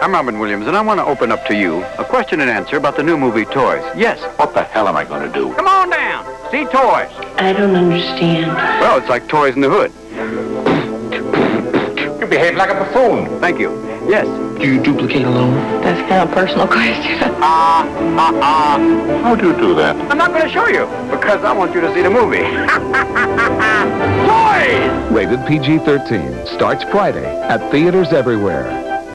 I'm Robin Williams, and I want to open up to you a question and answer about the new movie Toys. Yes. What the hell am I going to do? Come on down. See Toys. I don't understand. Well, it's like Toys in the Hood. You behave like a buffoon. Thank you. Yes. Do you duplicate alone? That's kind of a personal question. Ah, ah, ah. How do you do that? I'm not going to show you because I want you to see the movie. Toys! Rated PG-13 starts Friday at theaters everywhere.